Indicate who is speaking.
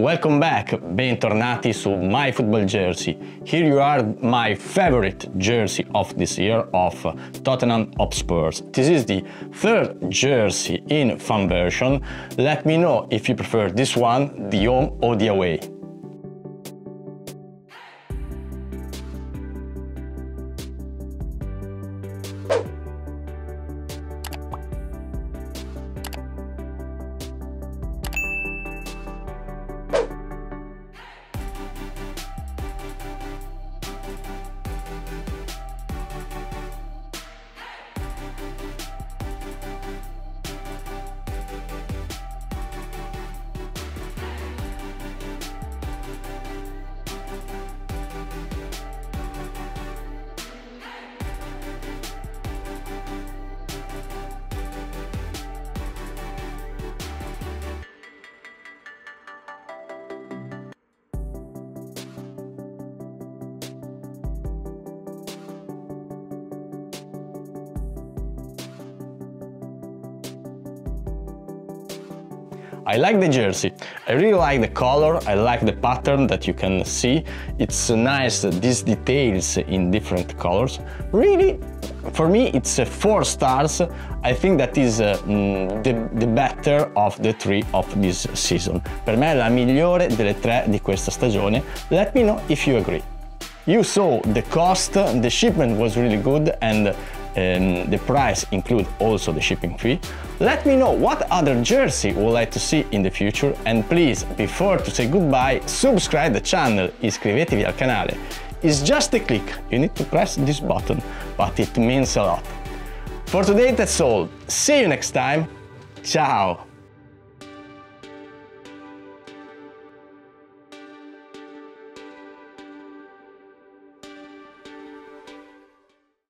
Speaker 1: welcome back, bentornati su My Football Jersey. Here you are my favorite jersey of this year of Tottenham Hotspurs. This is the third jersey in fan version. Let me know if you prefer this one, the home or the away. I like the jersey. I really like the color, I like the pattern that you can see. It's nice, these details in different colors. Really, for me, it's a four stars. I think that is uh, mm, the, the better of the three of this season. Per me è la migliore delle tre di questa stagione. Let me know if you agree. You saw the cost, the shipment was really good and the price include also the shipping fee. Let me know what other jersey would like to see in the future and please, before to say goodbye, subscribe the channel, iscrivetevi al canale. It's just a click, you need to press this button, but it means a lot. For today that's all, see you next time, ciao!